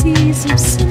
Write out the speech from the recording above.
seas of sand.